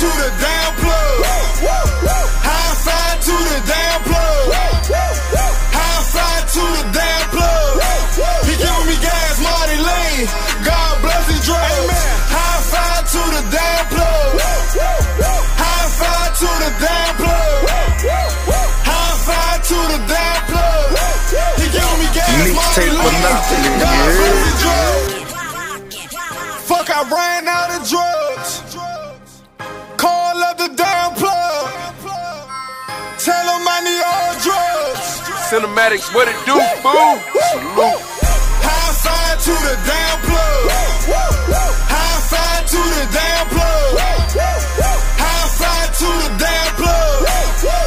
to the damn plug. High five to the damn plug. High five to the damn plug. He giving me gas, Marty Lane. God bless his drugs. High five to the damn plug. High five to the damn plug. High five to the damn plug. He giving me gas, Marty Lane. God bless his drugs. Fuck, I ran out Cinematics, what it do, fool? Salute. High five to the damn plug. High five to the damn plug. High five to the damn plug.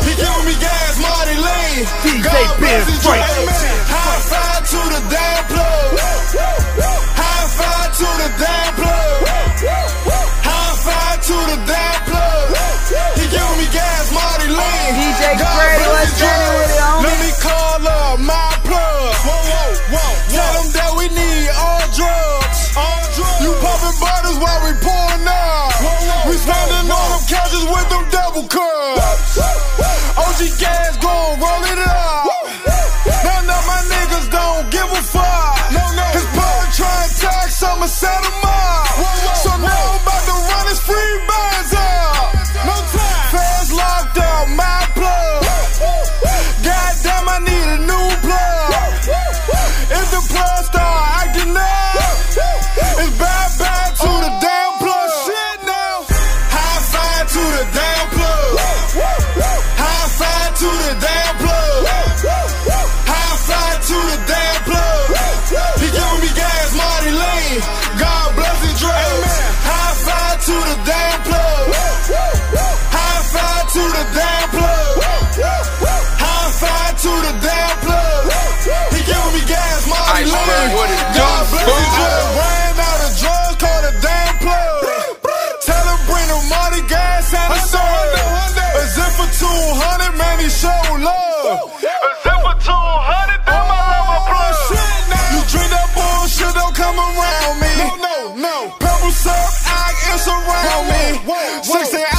He giving me gas, Marty Lane. DJ God bless Ben Frank. High five to the damn plug. High five to the damn plug. High five to the damn plug. He giving me gas, Marty Lane. DJ God Grady, bless what's his happening drugs. with it, damn plug. High five to the damn plug. He giving me gas, Marty Iceberg, Lane. what do, God bless fool? drugs. Ran out of drugs, called a damn plug. Tell him bring the money, gas, and a serve. A zip for 200, man, he show love. A zip for 200, then my love plug. You drink that bullshit, don't come around me. No, no, no. Purple syrup, act, it's around me. 16 ounces for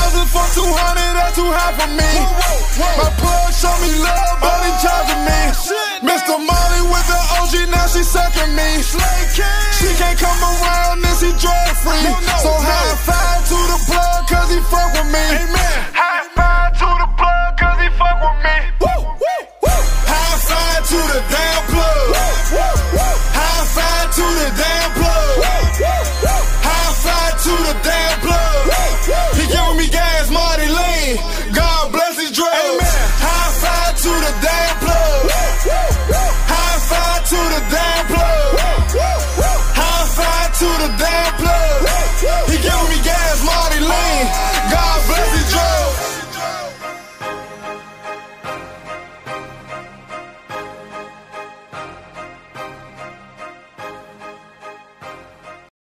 200, that's too high for me. My plug show me love, but he charging me. Mr. Molly with the OG, now she sucking me. She can't come around, this he drug free. So